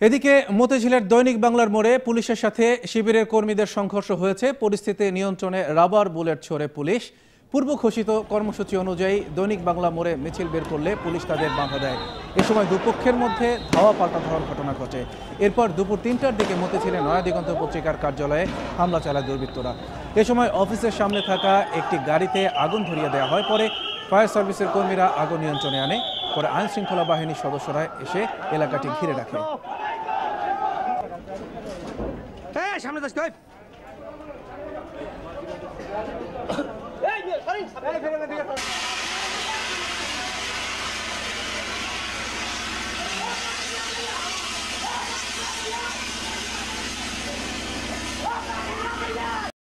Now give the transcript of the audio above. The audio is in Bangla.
এদিকে মতিঝিলের দৈনিক বাংলার মোড়ে পুলিশের সাথে শিবিরের কর্মীদের সংঘর্ষ হয়েছে। পরিস্থিতি নিয়ন্ত্রণে রাবার বুলেট ছোড়ে পুলিশ। পূর্ব ঘোষিত কর্মসূচি অনুযায়ী দৈনিক বাংলা মোড়ে মিছিল বের করলে পুলিশ তাদের বাধা দেয়। এ সময় দুপক্ষের মধ্যে ধাওয়া পাল্টা ধাওয়ার ঘটনা ঘটে। এরপর দুপুর তিনটার দিকে মতিঝিলে নয়া দিগন্ত পত্রিকার কার্যালয়ে হামলা চালায় দুর্বৃত্তরা। এ সময় অফিসের সামনে থাকা একটি গাড়িতে আগুন ধরিয়ে দেওয়া হয়। পরে ফায়ার সার্ভিসের কর্মীরা আগুন নিয়ন্ত্রণে আনে। পরে আইন শৃঙ্খলা বাহিনীর সদস্যরা এসে এলাকাটি ঘিরে রাখে। সামনে দাস তুই এই ফেরে।